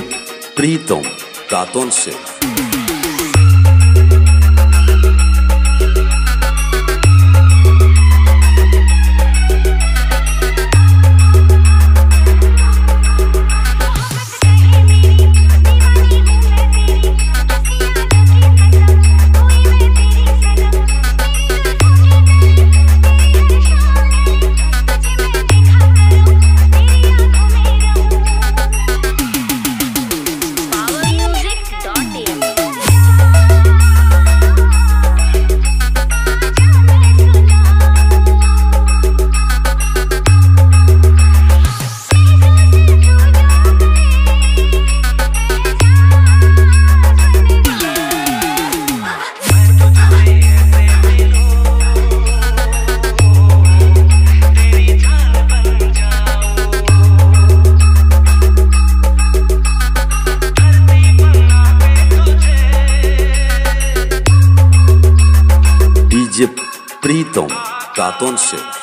Pritam कातोन Triton, tá acontecendo.